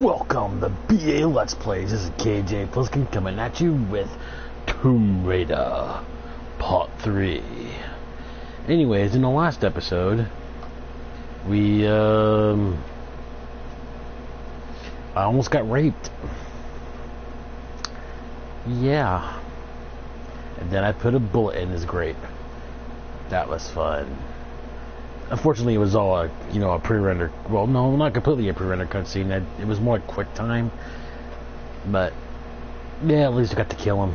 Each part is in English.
Welcome to BA Let's Plays. This is KJ Plissken coming at you with Tomb Raider Part 3. Anyways, in the last episode, we, um, I almost got raped. Yeah. And then I put a bullet in his grape. That was fun. Unfortunately, it was all a you know a pre-rendered. Well, no, not completely a pre-rendered cutscene. It, it was more like quick time. But yeah, at least I got to kill him,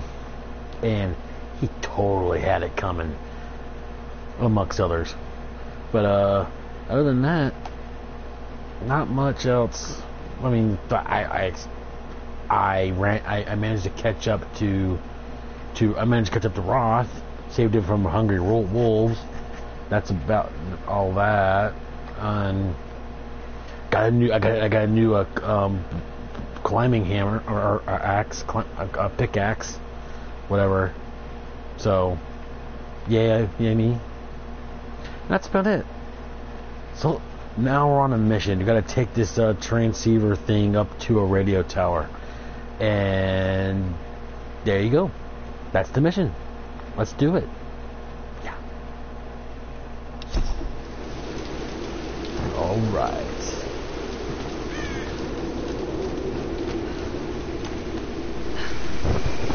and he totally had it coming, amongst others. But uh, other than that, not much else. I mean, I I I ran. I, I managed to catch up to to. I managed to catch up to Roth. Saved him from hungry wolves that's about all that. And got a new, I got, I got a new uh, um, climbing hammer or, or, or axe, a, a, pickaxe, whatever. So, yeah, yeah, me. That's about it. So now we're on a mission. You got to take this uh, transceiver thing up to a radio tower, and there you go. That's the mission. Let's do it. All right.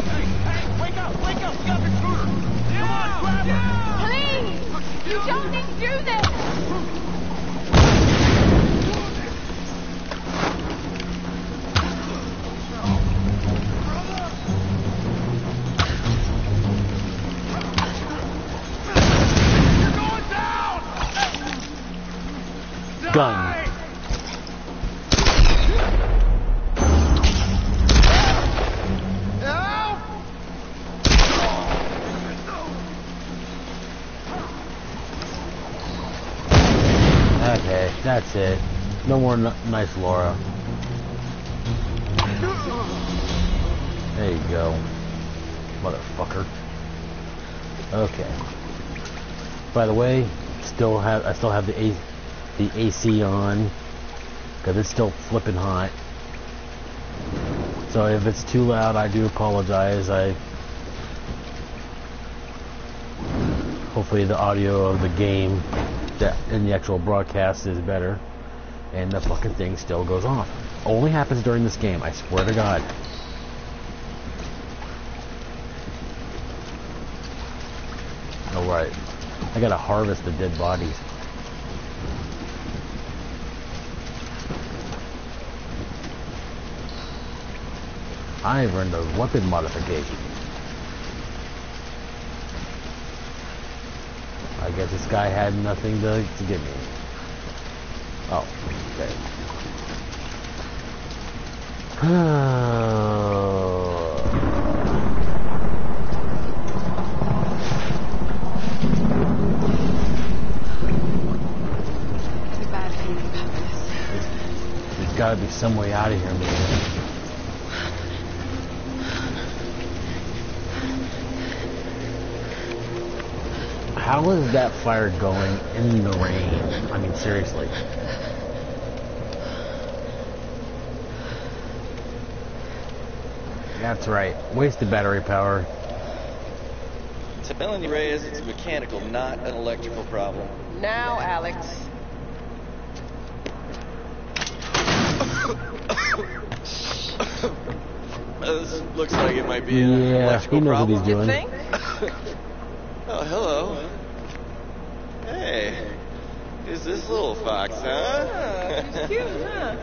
Hey, hey, wake up, wake up, we got an intruder. Come on, grab her. Please, you don't need to do this. Gun. Okay, that's it. No more nice Laura. There you go. Motherfucker. Okay. By the way, still have I still have the A, the AC on because it's still flipping hot. So if it's too loud, I do apologize. I hopefully the audio of the game that in the actual broadcast is better, and the fucking thing still goes off. Only happens during this game. I swear to God. All right, I gotta harvest the dead bodies. I've earned a weapon modification. I guess this guy had nothing to, to give me. Oh, okay. Too bad feeling about this. There's gotta be some way out of here, man. How is that fire going in the rain? I mean, seriously. That's right. Wasted battery power. Telling you, Reyes, it's a mechanical, not an electrical problem. Now, Alex. This looks like it might be an Yeah, electrical he knows what problem. he's You doing. think? Oh, hello. Hey, who's this little fox, huh? Oh, she's cute, huh?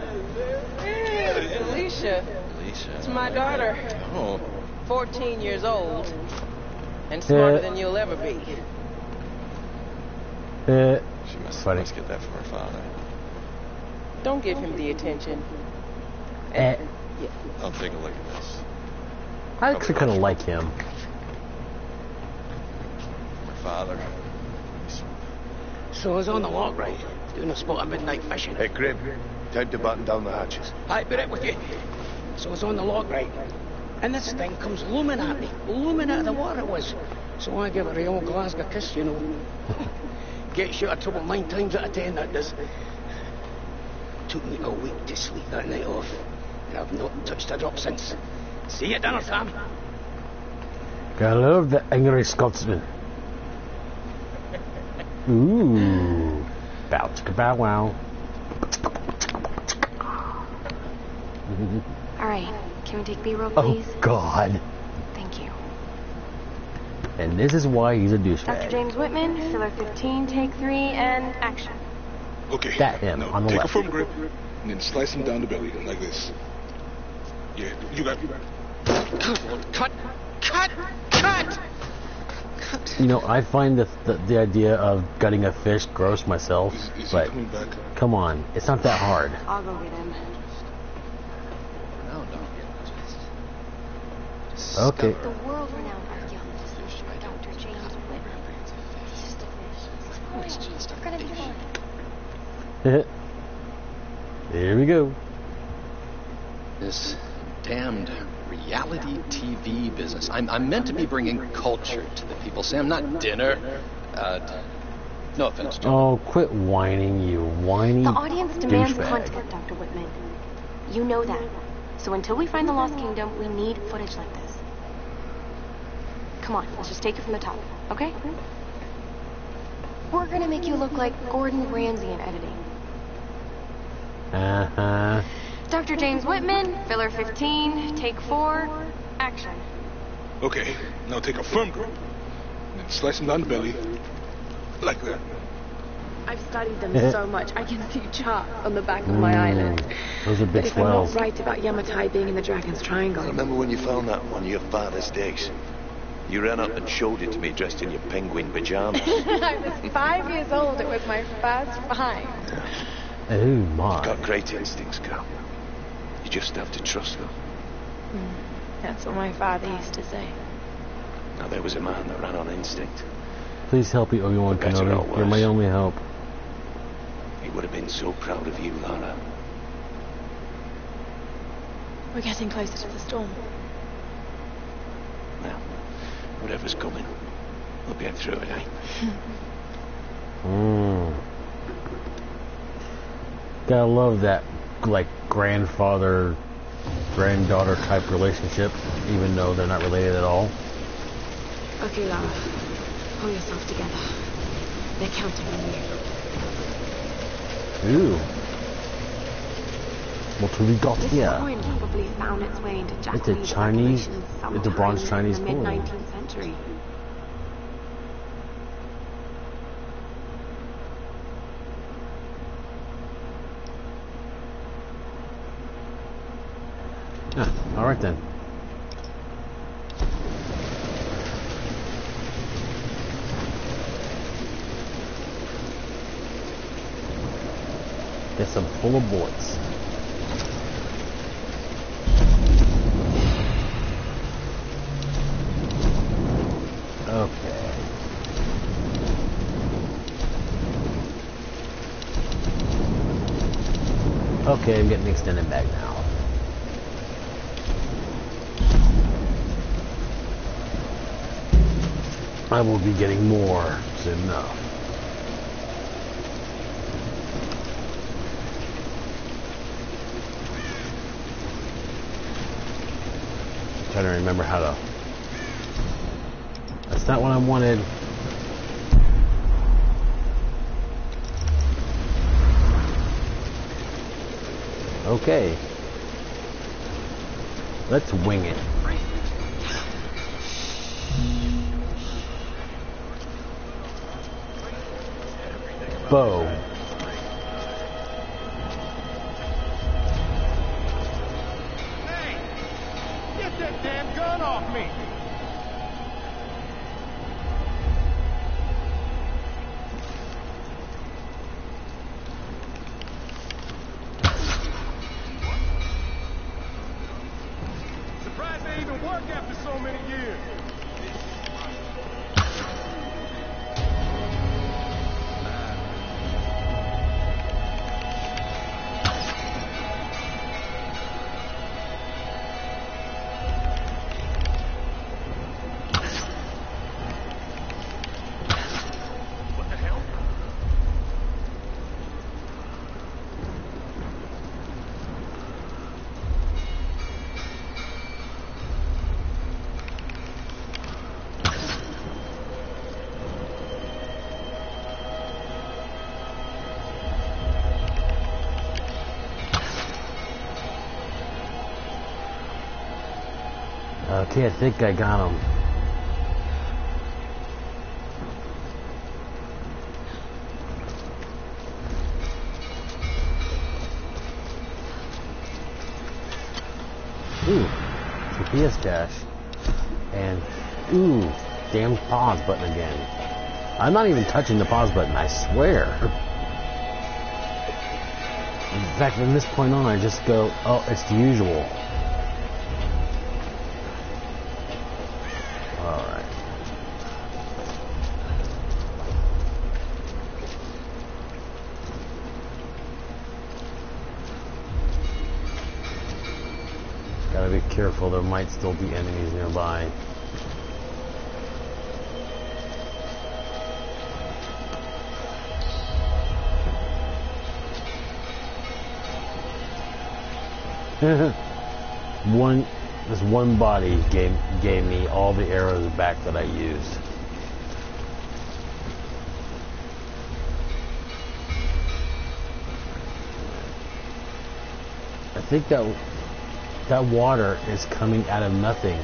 Yeah, it's Alicia. Alicia. It's my daughter. Oh, 14 years old. And smarter Yeah. than you'll ever be. Uh, she must, Funny. must get that from her father. Don't give him the attention. eh, Yeah. I'll take a look at this. I actually kind of like him. My father. So I was on the lock, right? Doing a spot of midnight fishing. Hey, Grim, time to button down the hatches. I be right with you. So I was on the lock, right? And this thing comes looming at me. Looming out of the water it was. So I give it a old Glasgow kiss, you know. Gets you out of trouble nine times out of ten, that does. Took me a week to sleep that night off. and I've not touched a drop since. See you at dinner, Sam. Gotta love the angry Scotsman. Ooh. Bow chicka bow wow. All right. Can we take B-roll, oh, please? Oh? God. Thank you. And this is why he's a douchebag. Dr. James Whitman, filler 15, take three, and action. Okay. That him, now, on the take left. a firm grip and then slice him down the belly like this. Yeah, you got Cut! Cut! Cut! You know, I find the, the the idea of gutting a fish gross myself, Is, is but back? come on, it's not that hard. I'll go get him. No, don't. Okay. The world-renowned archaeologist, Dr. James Whitman. He's just a fish. It's fine. We're gonna be fine. Here we go. This damned reality TV business. I'm, I'm meant to be bringing culture to the people, Sam, not dinner. Uh, no offense, Joe. Oh, quit whining, you whiny The audience demands douchebag. content, Dr. Whitman. You know that. So until we find the Lost Kingdom, we need footage like this. Come on, let's just take it from the top, okay? We're gonna make you look like Gordon Ramsay in editing. Uh huh. Dr. James Whitman, filler 15, take four, action. Okay, now take a firm grip and then slice him down the belly like that. I've studied them so much. I can see chart on the back of my mm, eyelid. Those are But big if I'm not right about Yamatai being in the Dragon's. Triangle, I remember when you found that on your father's days. You ran up and showed it to me dressed in your penguin pajamas. I was five years old. It was my first find. Oh my. You've Got great instincts, girl. You just have to trust them. That's what my father used to say. Now there was a man that ran on instinct. Please help me, Obi-Wan Better or Kenobi. You're my only hope. He would have been so proud of you, Lara. We're getting closer to the storm. Now, whatever's coming, we'll get through it, eh? Mm. Gotta love that, like, grandfather granddaughter type relationship, even though they're not related at all. Okay, Lara. Pull yourself together. They're counting on you. Ooh. What have we got This here? coin probably found its way into It's a Chinese- it's a bronze Chinese coin. mid-19th century. Ah, all right then. Guess I'm full of bullets. Okay. Okay, I'm getting extended back now. I will be getting more soon enough. trying to remember how to. That's not what I wanted. Okay. Let's wing it. Bow. I think I got him. Ooh, GPS cache. And, ooh, damn pause button again. I'm not even touching the pause button, I swear. In fact, from this point on, I just go, oh, it's the usual. Careful, there might still be enemies nearby. one, this one body gave gave me all the arrows back that I used. I think that that water is coming out of nothing.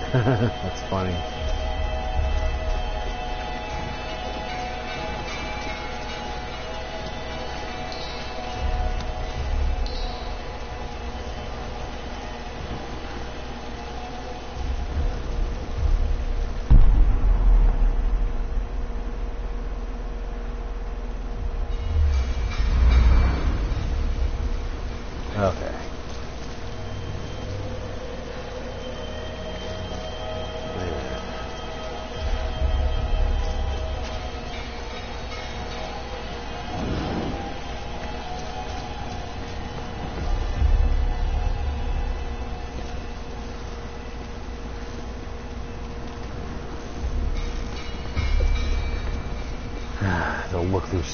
That's funny.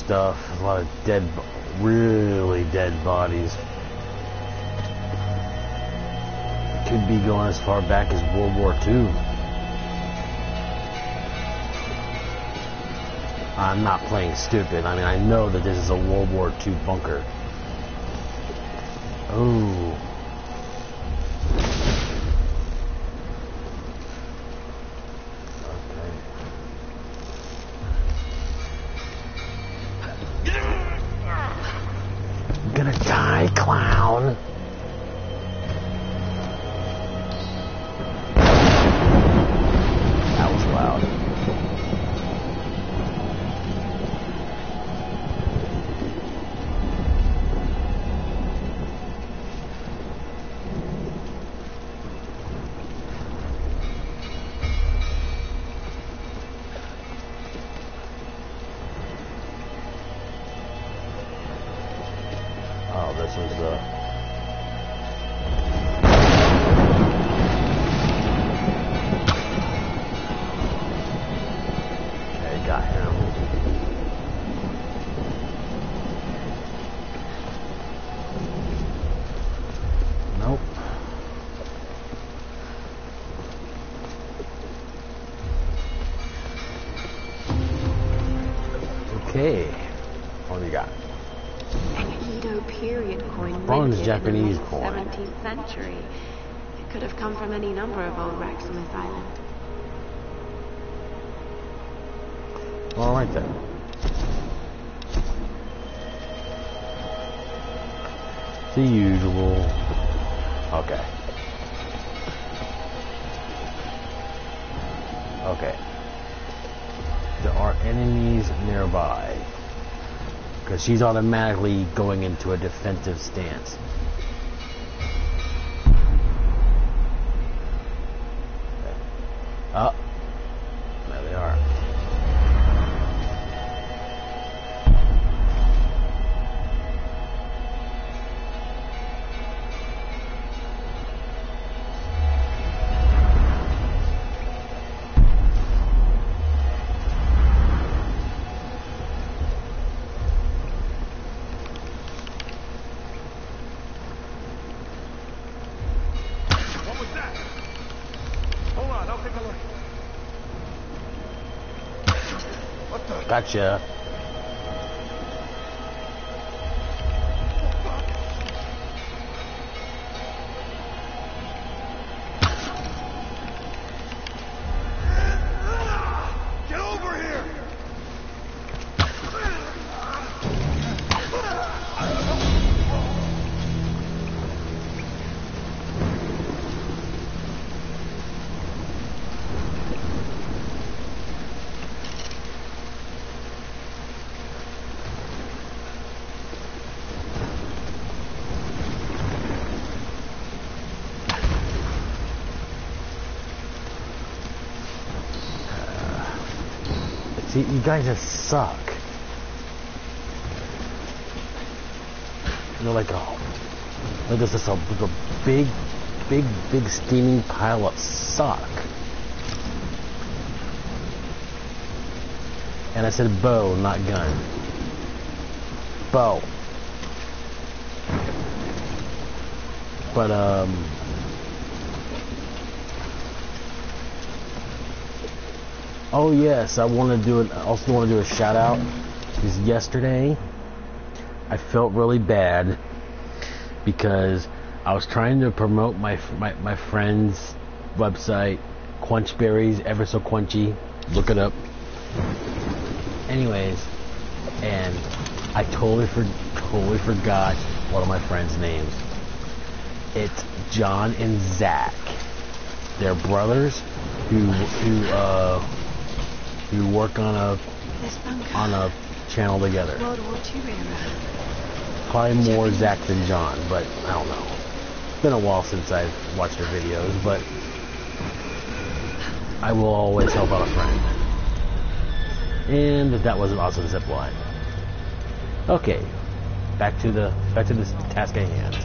Stuff. A lot of dead, really dead bodies. Could be going as far back as World War II. I'm not playing stupid. I mean, I know that this is a World War II bunker. Oh. Japanese coin. 17th century. It could have come from any number of old wrecks on this island. All right then. The usual. Okay. Okay. There are enemies nearby. Because she's automatically going into a defensive stance. What See, you guys just suck. You're like, oh, like this is a, a big, big, big steaming pile of suck. And I said bow, not gun. Bow. But um. Oh yes, I want to do it. I also want to do a shout out because yesterday I felt really bad because I was trying to promote my my, my friend's website, Quenchberries, ever so quenchy. Look it up. Anyways, and I totally for totally forgot one of my friends' names. It's John and Zach. They're brothers who who uh who work on a on a channel together. World War II era. Probably more Zach than John, but I don't know. It's been a while since I've watched their videos, but I will always help out a friend. And that was an awesome zip line. Okay, back to the back to this task at hand.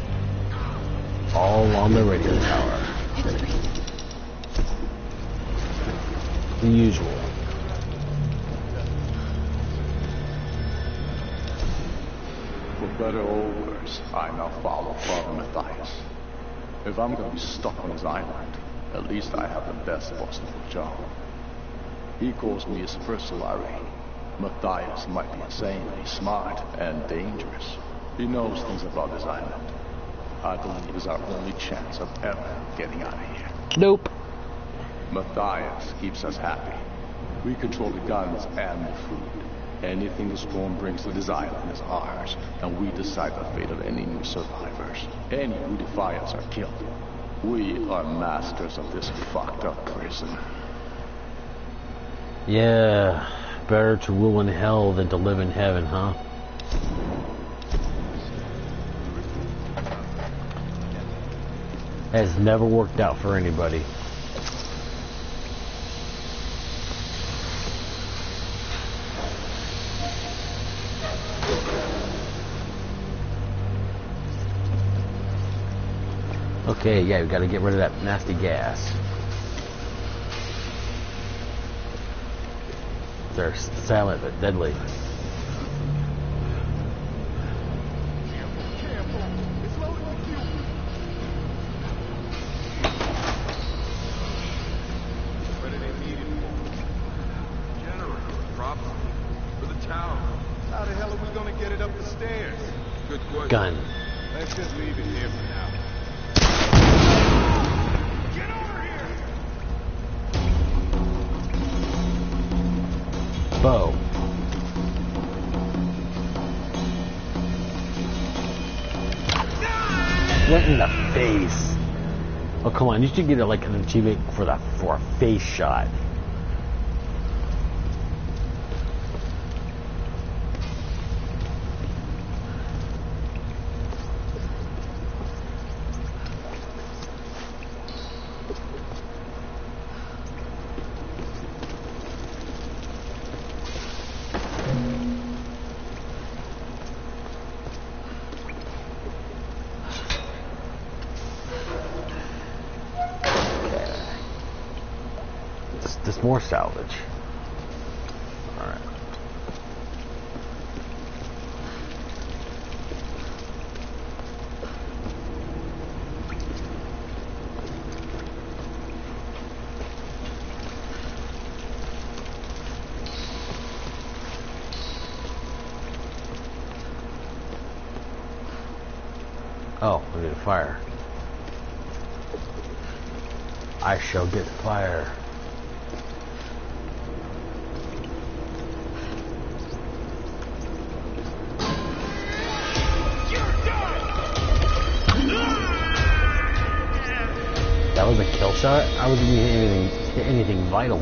All on the radio tower. The usual. Better or worse, I now follow Father Matthias. If I'm gonna be stuck on his island, at least I have the best possible job. He calls me his first Solarii. Matthias might be insanely smart and dangerous. He knows things about this island. I believe it's our only chance of ever getting out of here. Nope. Matthias keeps us happy. We control the guns and the food. Anything the storm brings to this island is ours, and we decide the fate of any new survivors. Any who defy us are killed. We are masters of this fucked up prison. Yeah, better to rule in hell than to live in heaven, huh? Has never worked out for anybody. Okay, yeah, we gotta get rid of that nasty gas. They're silent but deadly. Should get it like an achievement for that for a face shot. This, this more salvage. Alright. Oh, we need a fire. I shall get fire. Was shot? I wasn't even anything, anything vital.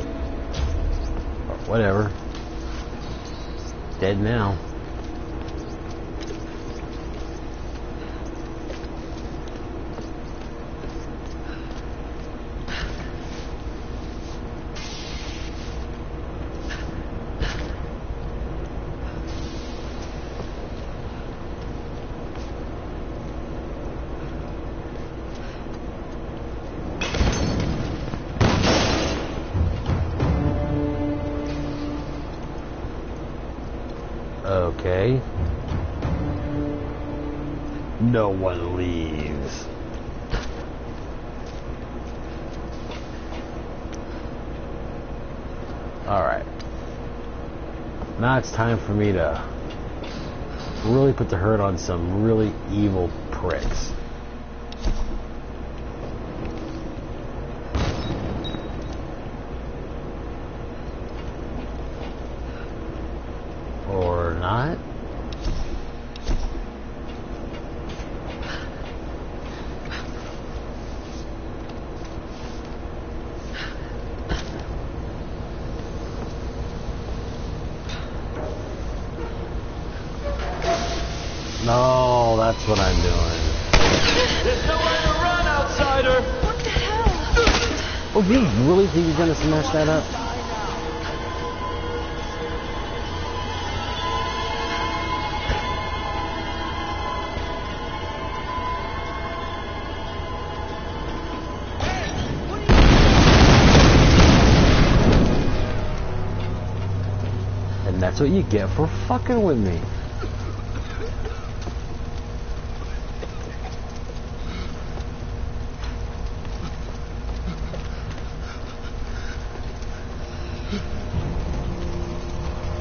Whatever. Dead now. Now it's time for me to really put the hurt on some really evil pricks. Or not. Think you're gonna smash that up? And that's what you get for fucking with me.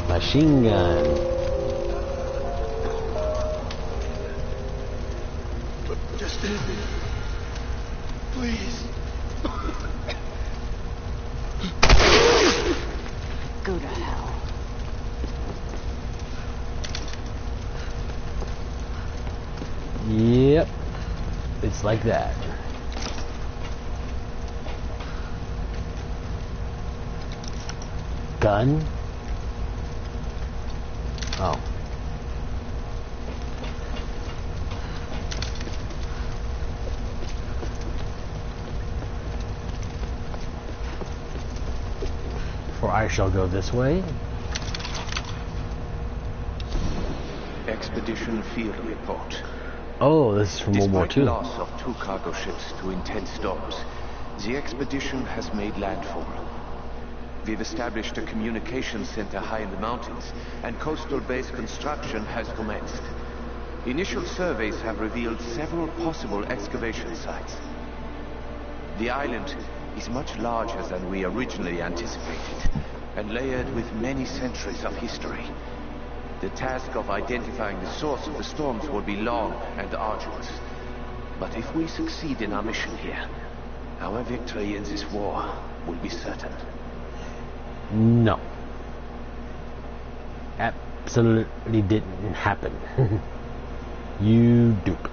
Machine gun. Just end it. Please. Go to hell. Yep. It's like that. Gun? Oh. For I shall go this way. Expedition field report. Oh, this is from World War Despite II. loss of two cargo ships to intense storms, the expedition has made landfall. We've established a communications center high in the mountains, and coastal base construction has commenced. Initial surveys have revealed several possible excavation sites. The island is much larger than we originally anticipated, and layered with many centuries of history. The task of identifying the source of the storms will be long and arduous. But if we succeed in our mission here, our victory in this war will be certain. No. Absolutely didn't happen. you dupe.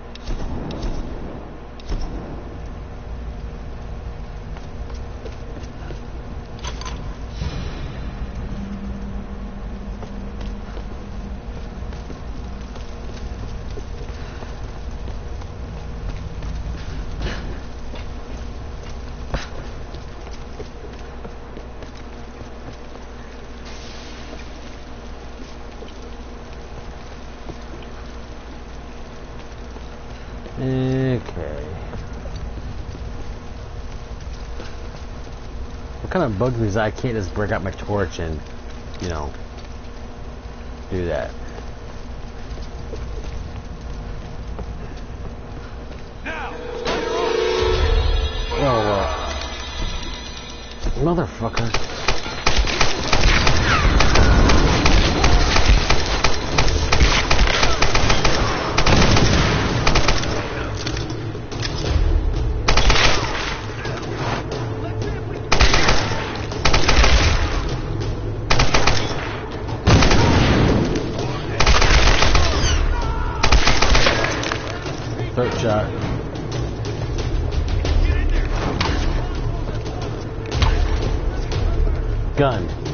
Okay. What kind of bugs me is I can't just break out my torch and, you know, do that. Oh, uh, motherfucker. Shot. Gun.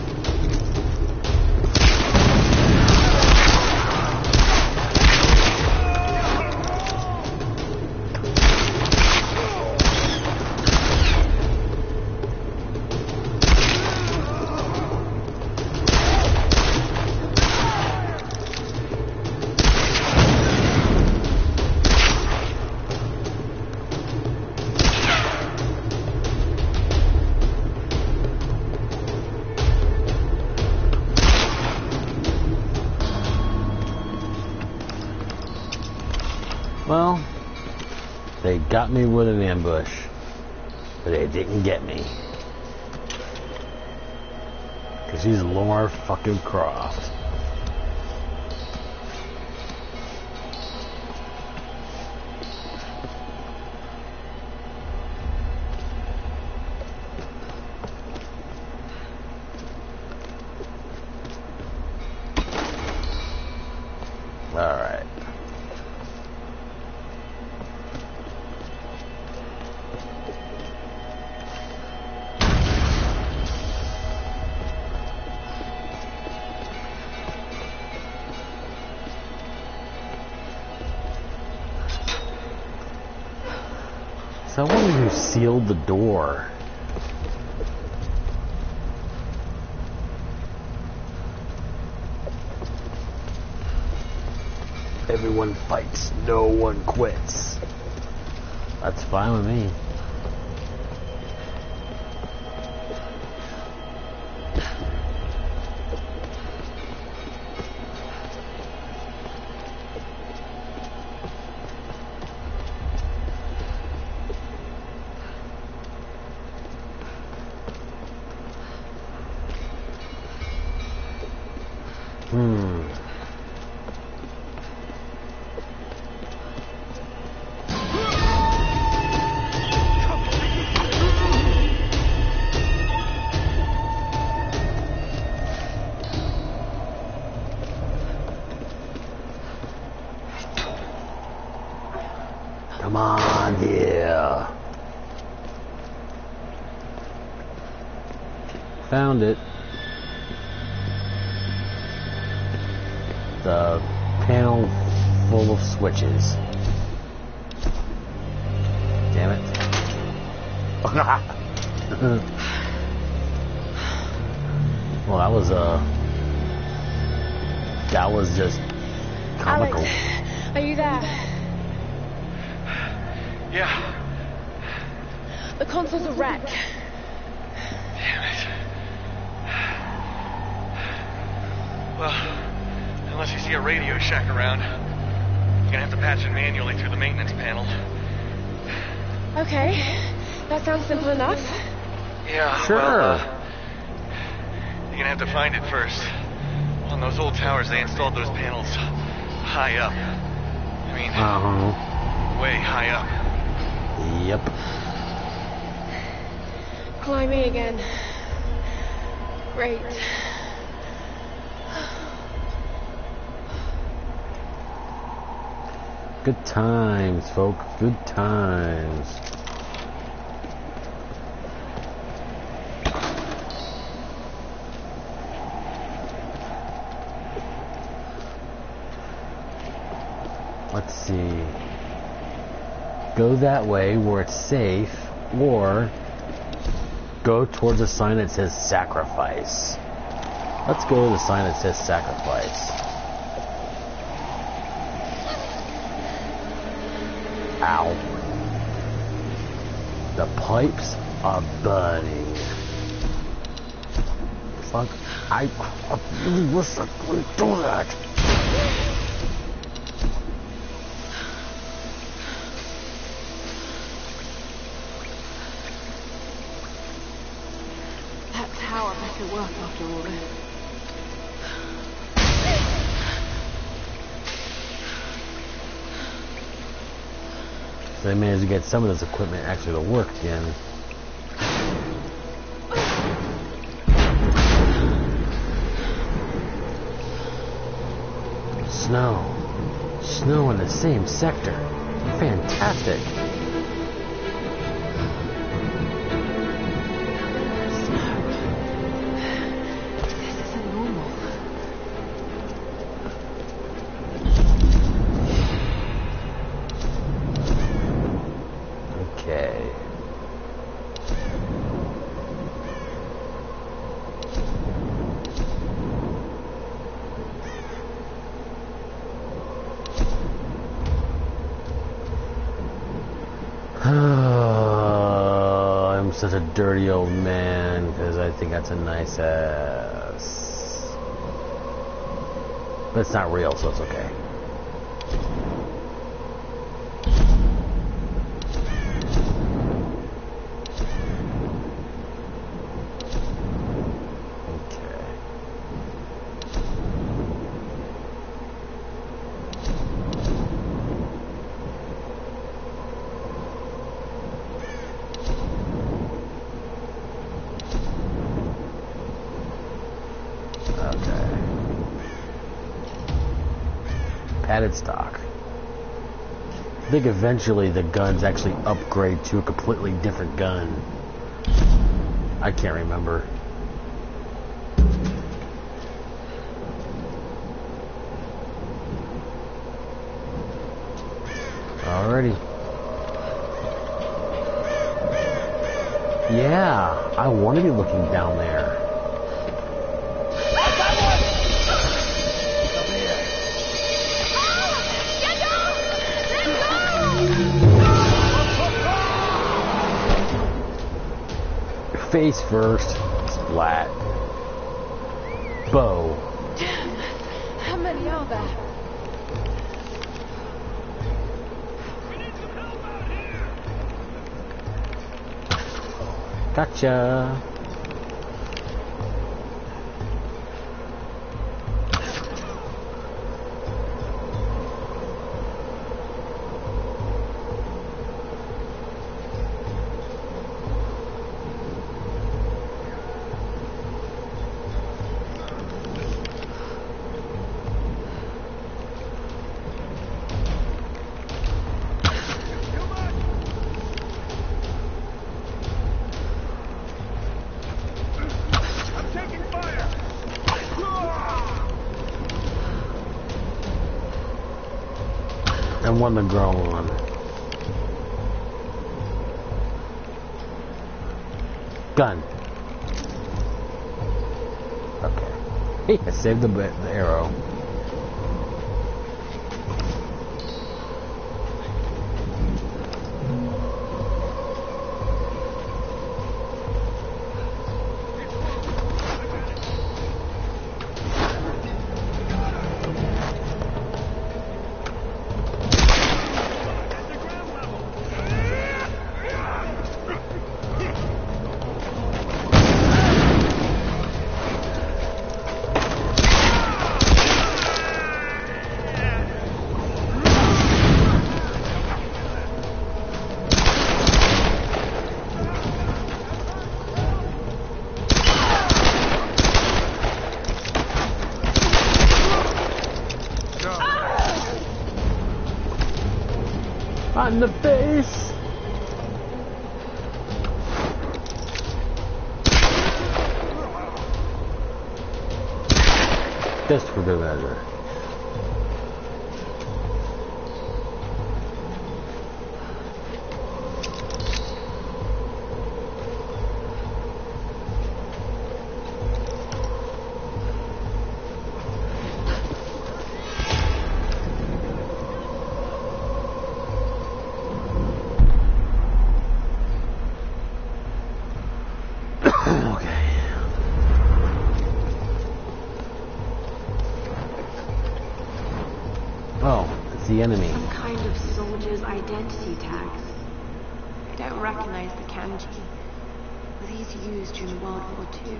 Me with an ambush, but they didn't get me. Because she's Laura fucking Croft. Sealed the door. Everyone fights, no one quits. That's fine with me. Found it. The panel full of switches. That sounds simple enough. Yeah, Sure. well, uh, you're gonna have to find it first. On those old towers, they installed those panels high up. I mean, Uh way high up. Yep. Climbing again. Great. Good times, folk. Good times. Let's see. Go that way where it's safe, or go towards a sign that says sacrifice. Let's go to the sign that says sacrifice. Ow. The pipes are burning. Fuck. I, I really wish I couldn't do that. So they managed to get some of this equipment actually to work again. Snow. Snow in the same sector. Fantastic. I'm a dirty old man because I think that's a nice ass. But it's not real, so it's okay. Padded stock. I think eventually the guns actually upgrade to a completely different gun. I can't remember. Alrighty. Yeah, I want to be looking down there. Face first, splat. Bow. How many are there? Gotcha. And one to grow on. Gun. Okay. I saved the, the arrow. The enemy. Some kind of soldier's identity tags. I don't recognize the kanji. Were these used during World War II?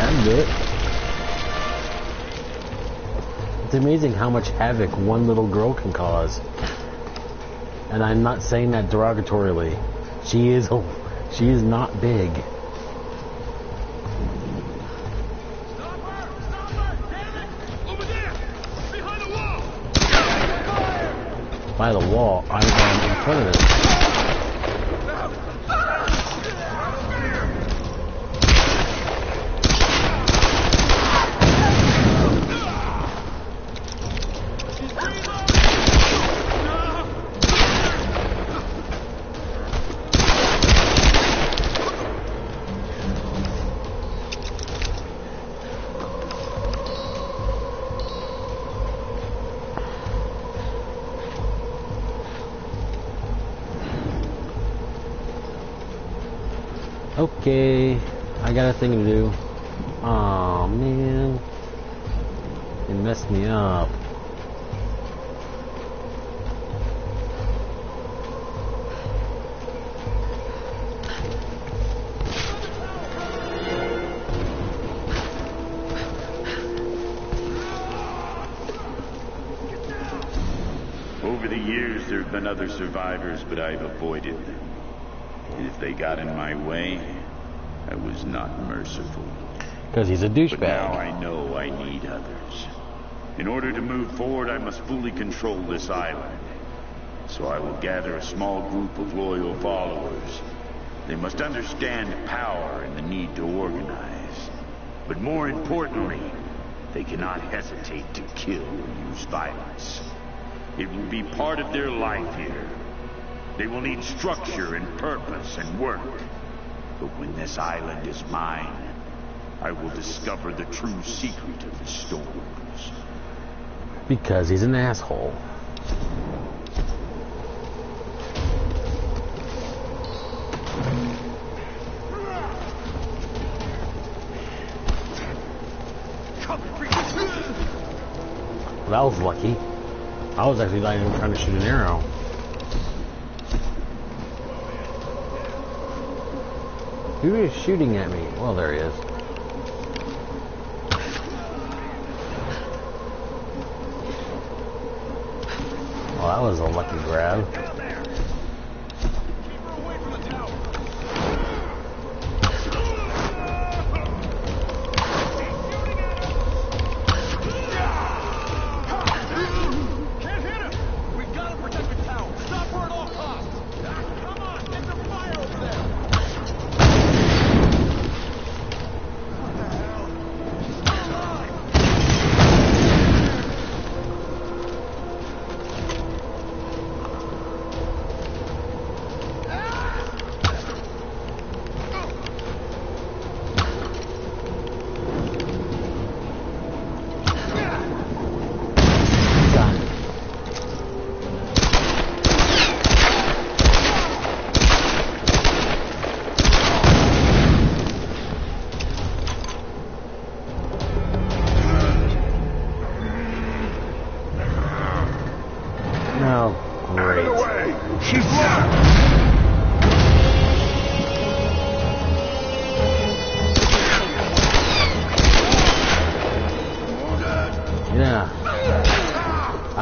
And it. It's amazing how much havoc one little girl can cause. And I'm not saying that derogatorily. She is she is not big. By the wall, I'm in front of it. Thing to do. Oh man, it messed me up. Over the years, there have been other survivors, but I've avoided them. And if they got in my way, I was not merciful. Because he's a But now. I know I need others. In order to move forward, I must fully control this island. So I will gather a small group of loyal followers. They must understand power and the need to organize. But more importantly, they cannot hesitate to kill or use violence. It will be part of their life here. They will need structure and purpose and work. But when this island is mine, I will discover the true secret of the storms. Because he's an asshole. That was lucky. I was actually trying to shoot an arrow. Who is shooting at me? Well, there he is. Well, that was a lucky grab.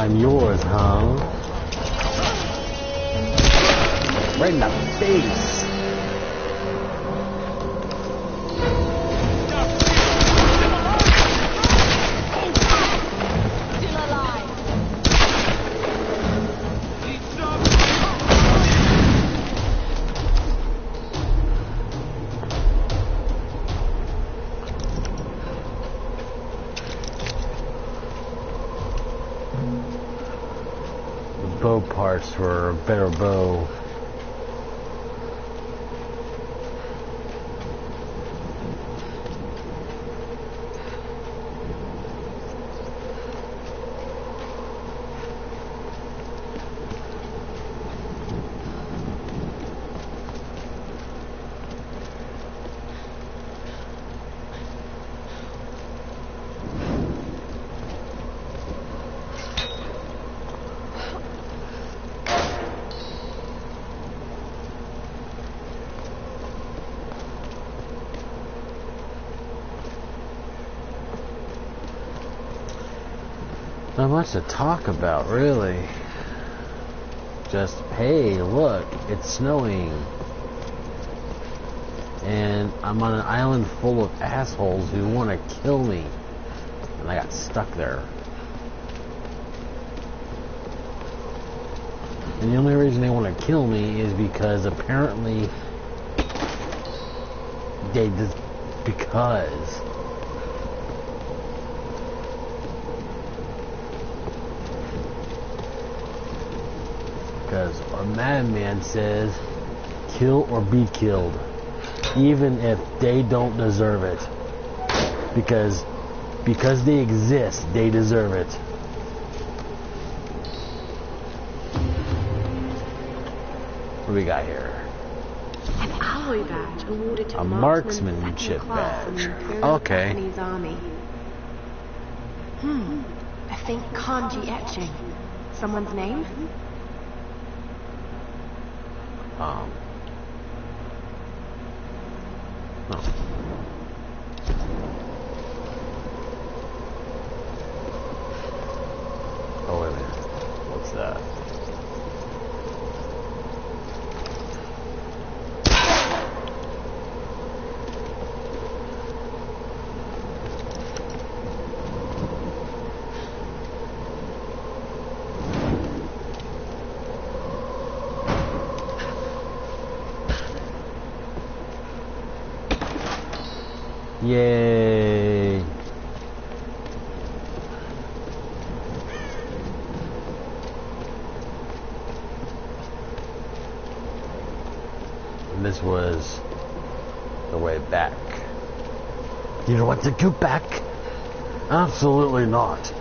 I'm yours, huh? Right in the face. For a better bow. Much to talk about, really. Just, hey, look, it's snowing. And I'm on an island full of assholes who want to kill me. And I got stuck there. And the only reason they want to kill me is because apparently they just because because a madman says kill or be killed even if they don't deserve it because because they exist they deserve it what do we got here An alloy badge awarded to A marksman marksmanship badge. Okay. Hmm. A faint kanji etching. Someone's name? Um no. Oh wait a minute. What's that? Yay! And this was the way back. You don't want to go back? Absolutely not.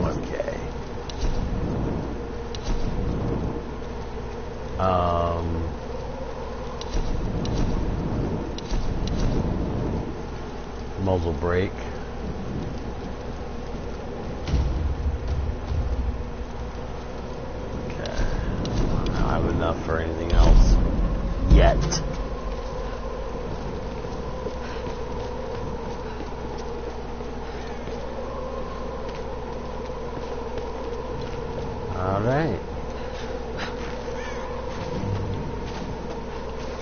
Okay. Um. Muzzle brake. Okay. I don't have enough for anything else. Yet. Alright.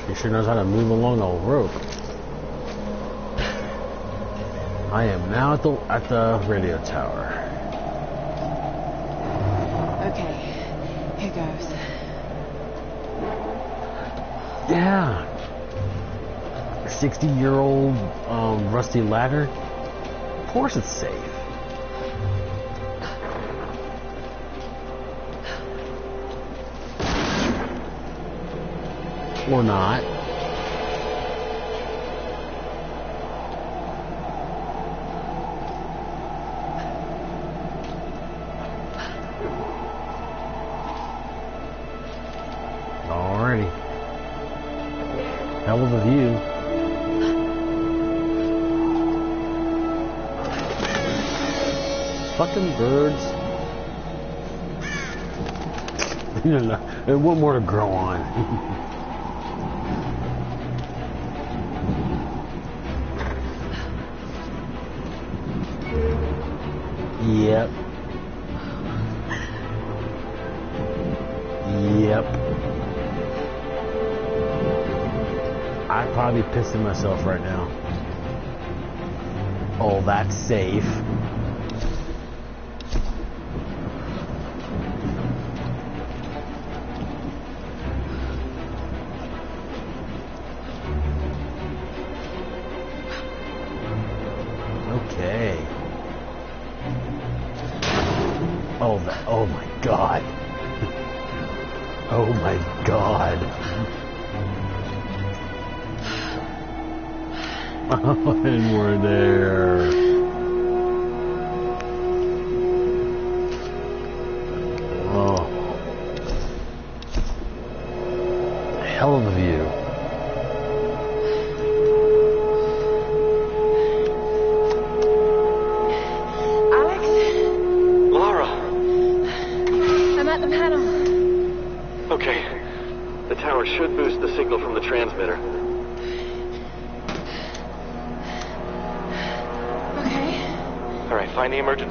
She sure knows how to move along a rope. I am now at the at the radio tower. Okay, here goes. Yeah. 60 year old um, rusty ladder. Of course it's safe. Or not. Alrighty. Hell of a view. Fucking birds. and one more to grow on. probably pissing myself right now. Oh, that's safe. And we're there.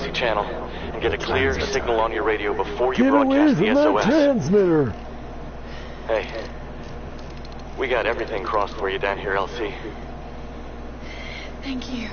Find emergency channel and get a clear signal on your radio before you Get broadcast the from that SOS. transmitter. Hey. We got everything crossed for you down here, LC. Thank you.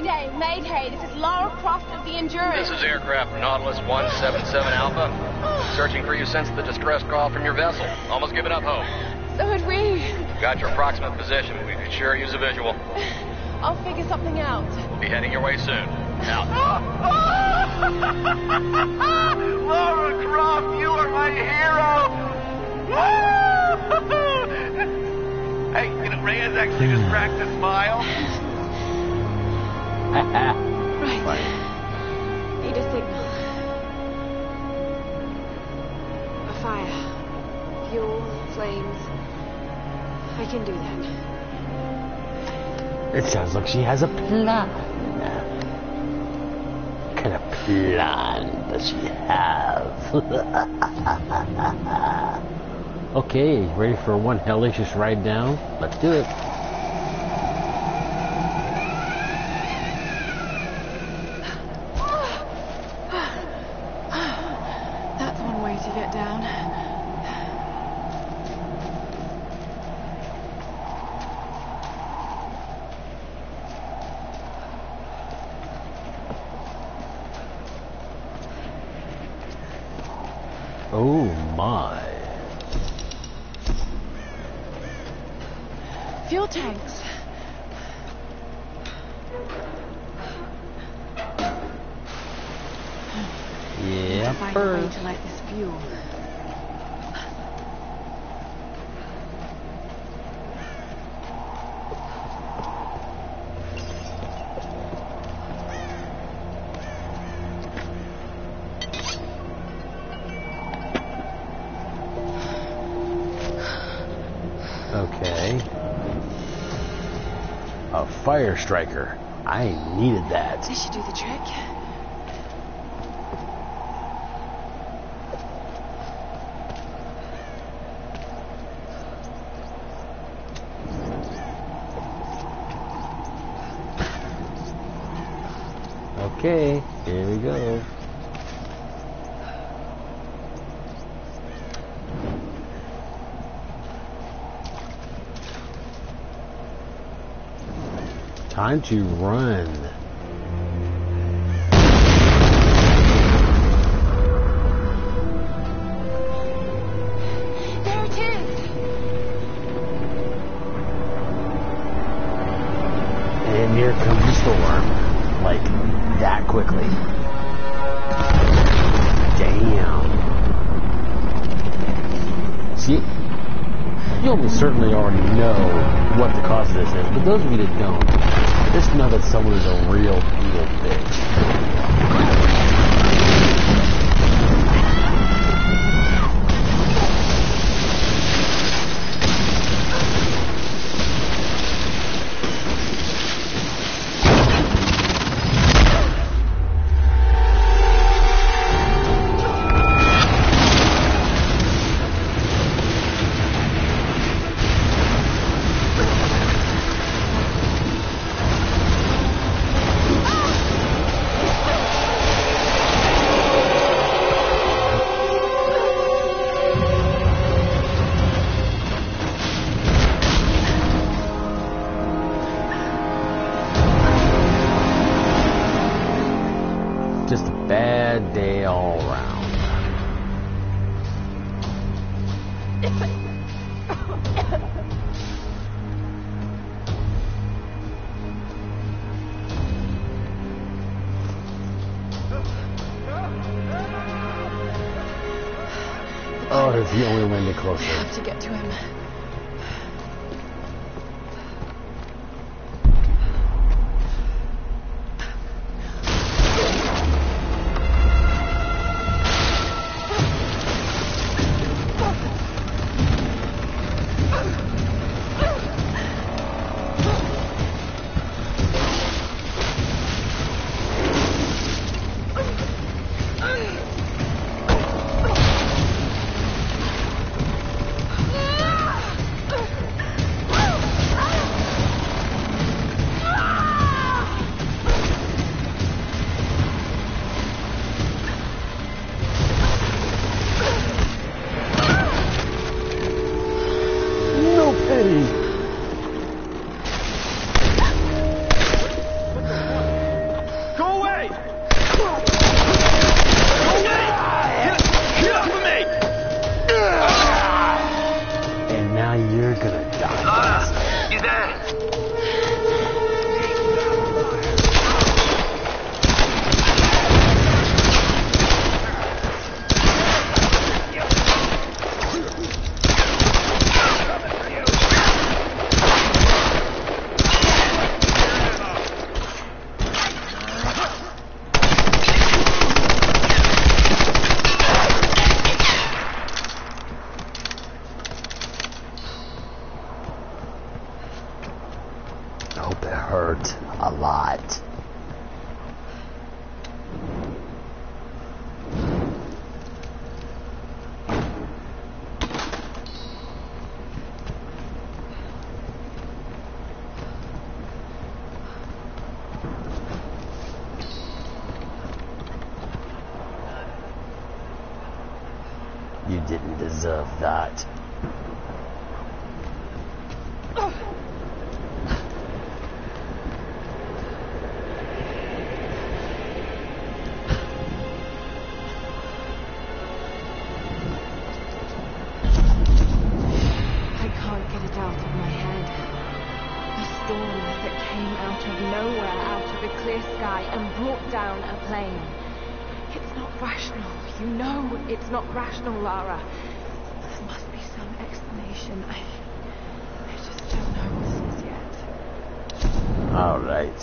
Mayday! Mayday! This is Lara Croft of the Endurance. This is aircraft Nautilus 177 Alpha. Oh. Searching for you since the distress call from your vessel. Almost given up hope. So had we. Got your approximate position. We could sure use a visual. I'll figure something out. We'll be heading your way soon. Out. Laura Croft, you are my hero! Hey, you know, Reyes actually just cracked a smile. Right. Need a signal. A fire. Fuel, flames. I can do that. It sounds like she has a plan. What kind of plan does she have? okay, ready for one hellacious ride down? Let's do it. That's one way to get down. Oh my. Fuel tanks. Yeah, Find a way to light this fuel. Okay. A fire striker. I needed that. This should do the trick. Okay, here we go. Time to run. Someone is a real evil Oh, it's the only way to get closer. Have to get to him. You didn't deserve that. I can't get it out of my head. A storm that came out of nowhere, out of the clear sky, and brought down a plane. It's not rational. You know it's not rational, Lara. There must be some explanation. I, I just don't know what it is yet. All right.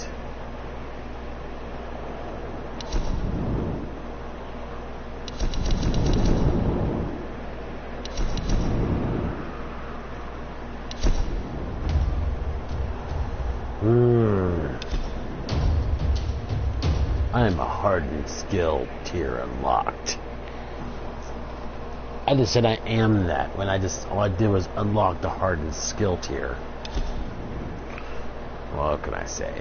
Hmm. I'm a hardened skill tier unlocked. I just said I am that when I just all I did was unlock the hardened skill tier. What can I say?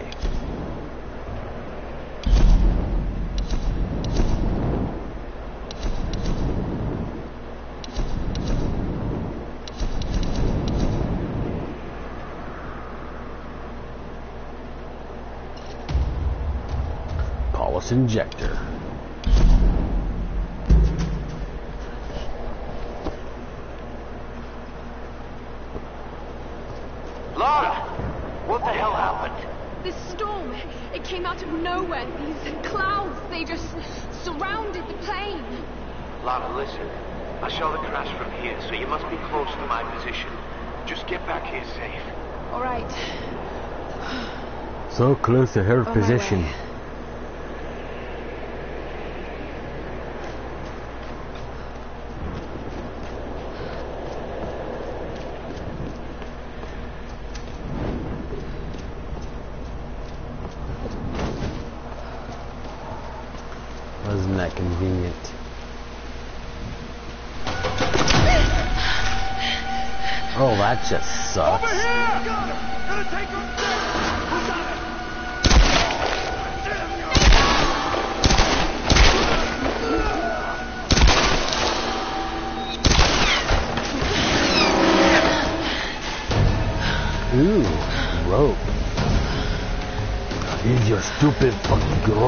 Injector. Lara! What the hell happened? This storm, it came out of nowhere. These clouds, they just surrounded the plane. Lara, listen. I saw the crash from here, so you must be close to my position. Just get back here safe. All right. So close to her On my position. way. Wasn't that convenient? Oh, that just sucks. Over here! Got him! Gonna take him down! Who got it? Ooh, rope. Use your stupid fucking rope.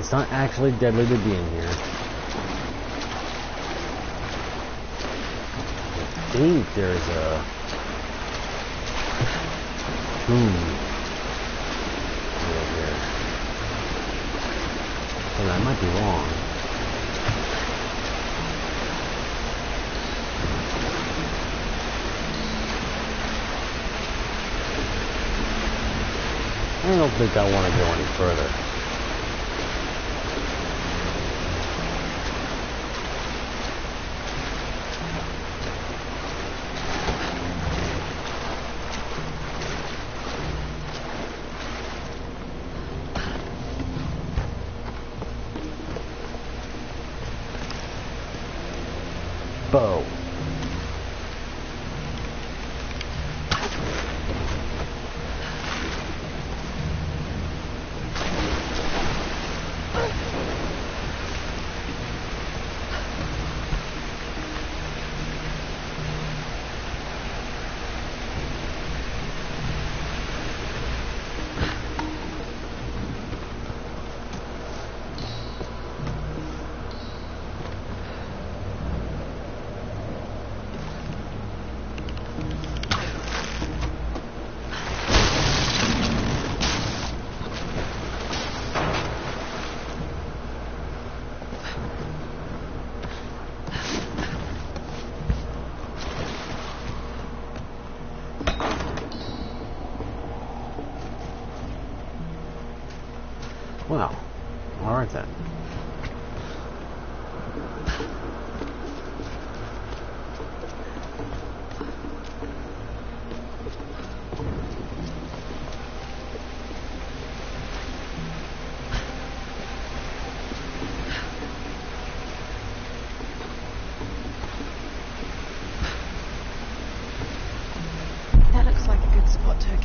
It's not actually deadly to be in here. I think there's a tomb over here. Oh, and I might be wrong. I don't think I want to go any further.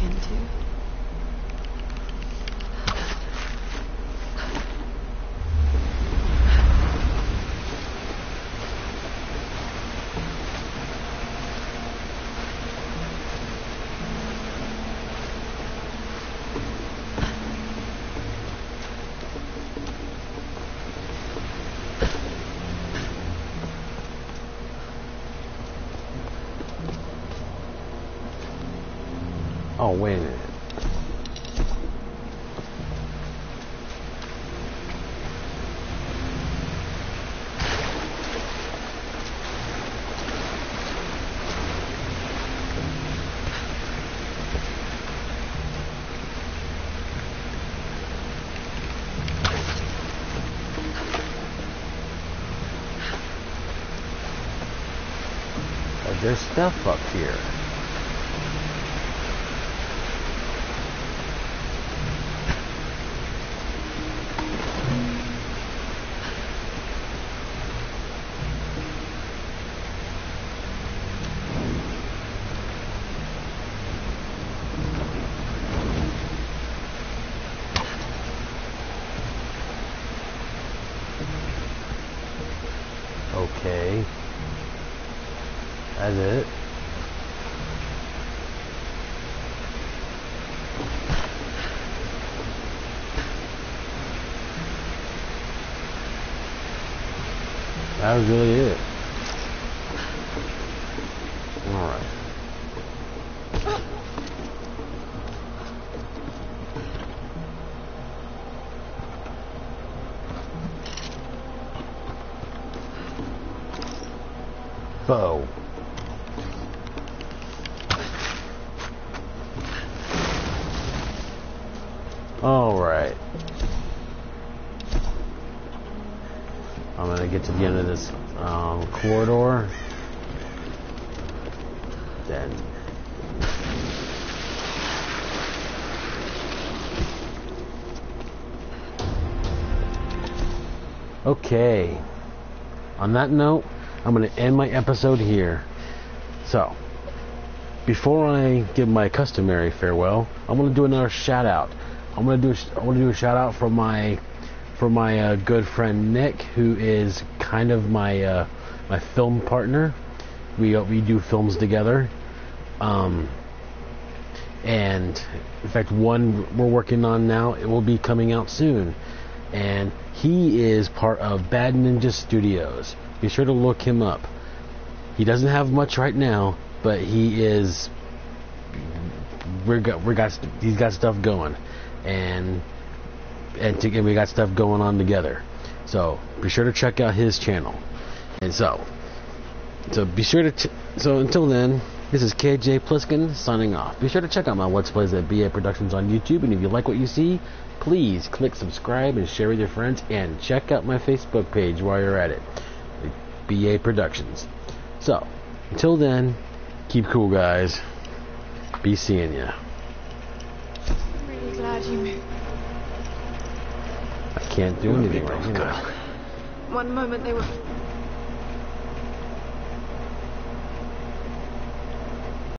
Into. Oh, wait a minute. Uh, There's stuff up here. Okay. That's it. That was really it. Alright. Bow. Get to the end of this um, corridor. Then. Okay. On that note, I'm going to end my episode here. So, before I give my customary farewell, I'm going to do another shout out. I'm going to do I want to do a shout out for my for my uh, good friend Nick, who is kind of my uh, my film partner. We uh, we do films together. Um, and in fact, one we're working on now. It will be coming out soon, and he is part of Bad Ninja Studios. Be sure to look him up. He doesn't have much right now, but he is. We're got we got he's got stuff going, and and, to, and we got stuff going on together. So be sure to check out his channel. And so, so be sure to. So until then, this is KJ Plissken signing off. Be sure to check out my Let's Plays at BA Productions on YouTube, and if you like what you see, please click subscribe and share with your friends, and check out my Facebook page while you're at it, BA Productions. So, until then, keep cool, guys. Be seeing ya. I'm really glad you moved. Can't do anything right now. One moment they were